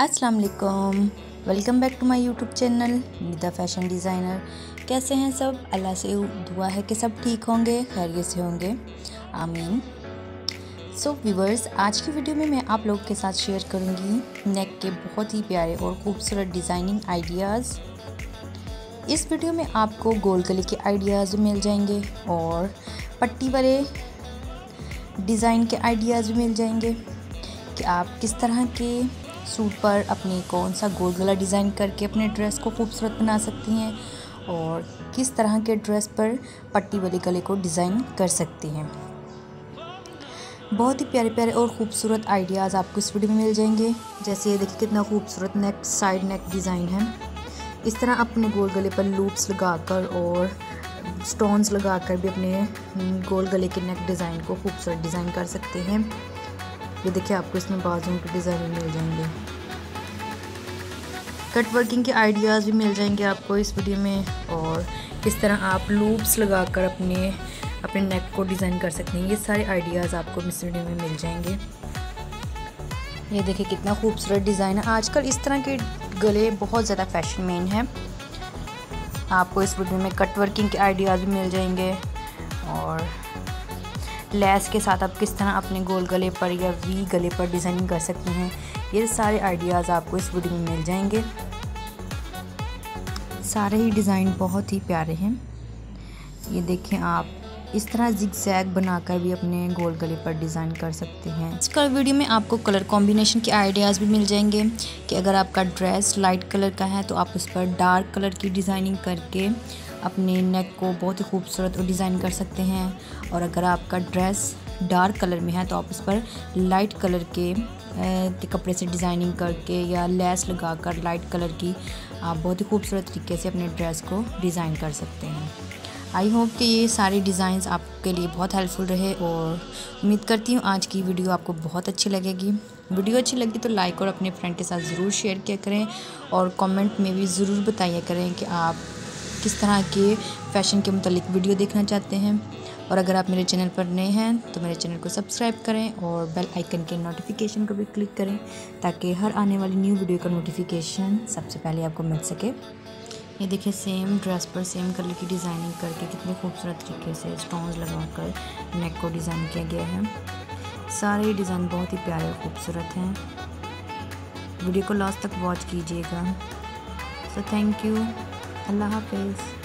अस्सलाम वालेकुम welcome back to my YouTube channel, Nida fashion designer. कैसे हैं सब? अल्लाह से दुआ है कि सब ठीक होंगे, खैरियत से होंगे। आमीन। सो व्यूवर्स आज की वीडियो में मैं आप लोगों के साथ शेयर करूँगी नेक के बहुत ही प्यारे और खूबसूरत डिज़ाइनिंग आइडियाज़ इस वीडियो में आपको गोल गले के आइडियाज़ मिल जाएँगे और पट्टी वाले डिज़ाइन के आइडियाज़ मिल जाएँगे कि आप किस तरह के सूट पर अपने कौन सा गोल गला डिज़ाइन करके अपने ड्रेस को खूबसूरत बना सकती हैं और किस तरह के ड्रेस पर पट्टी वाले गले को डिज़ाइन कर सकती हैं। बहुत ही प्यारे प्यारे और ख़ूबसूरत आइडियाज़ आपको इस वीडियो में मिल जाएँगे। जैसे ये देखिए कितना खूबसूरत नेक साइड नेक डिज़ाइन है। इस तरह अपने गोल गले पर लूप्स लगाकर और स्टोन्स लगाकर भी अपने गोल गले के नेक डिज़ाइन को खूबसूरत डिज़ाइन कर सकते हैं। ये देखिए, आपको इसमें बाजुओं के डिज़ाइन मिल जाएँगे। कट वर्किंग के आइडियाज़ भी मिल जाएँगे आपको इस वीडियो में, और किस तरह आप लूप्स लगाकर अपने अपने नेक को डिज़ाइन कर सकते हैं। ये सारे आइडियाज़ आपको इस वीडियो में मिल जाएँगे। ये देखिए, कितना खूबसूरत डिज़ाइन है। आजकल इस तरह के गले बहुत ज़्यादा फ़ैशन मेन है। आपको इस वीडियो में कट वर्किंग के आइडियाज़ भी मिल जाएँगे, और लेस के साथ आप किस तरह अपने गोल गले पर या वी गले पर डिज़ाइनिंग कर सकते हैं, ये सारे आइडियाज़ आपको इस वीडियो में मिल जाएँगे। सारे ही डिज़ाइन बहुत ही प्यारे हैं। ये देखें आप इस तरह जिग जैग बनाकर भी अपने गोल गले पर डिज़ाइन कर सकते हैं। इसका वीडियो में आपको कलर कॉम्बिनेशन के आइडियाज़ भी मिल जाएँगे कि अगर आपका ड्रेस लाइट कलर का है तो आप उस पर डार्क कलर की डिज़ाइनिंग करके अपने नेक को बहुत ही खूबसूरत और डिज़ाइन कर सकते हैं। और अगर आपका ड्रेस डार्क कलर में है तो आप उस पर लाइट कलर के, कपड़े से डिज़ाइनिंग करके या लेस लगाकर लाइट कलर की आप बहुत ही खूबसूरत तरीके से अपने ड्रेस को डिज़ाइन कर सकते हैं। आई होप कि ये सारे डिज़ाइंस आपके लिए बहुत हेल्पफुल रहे और उम्मीद करती हूँ आज की वीडियो आपको बहुत अच्छी लगेगी। वीडियो अच्छी लगी तो लाइक और अपने फ्रेंड के साथ ज़रूर शेयर किया करें और कमेंट में भी ज़रूर बताइए करें कि आप किस तरह के फ़ैशन के मतलब वीडियो देखना चाहते हैं। और अगर आप मेरे चैनल पर नए हैं तो मेरे चैनल को सब्सक्राइब करें और बेल आइकन के नोटिफिकेशन को भी क्लिक करें, ताकि हर आने वाली न्यू वीडियो का नोटिफिकेशन सबसे पहले आपको मिल सके। ये देखिए सेम ड्रेस पर सेम कलर की डिज़ाइनिंग करके कितने खूबसूरत तरीके से स्टोन्स लगाकर नेक को डिज़ाइन किया गया है। सारे डिज़ाइन बहुत ही प्यारे और खूबसूरत हैं। वीडियो को लास्ट तक वॉच कीजिएगा। सो थैंक यू अल्लाह हाफिज़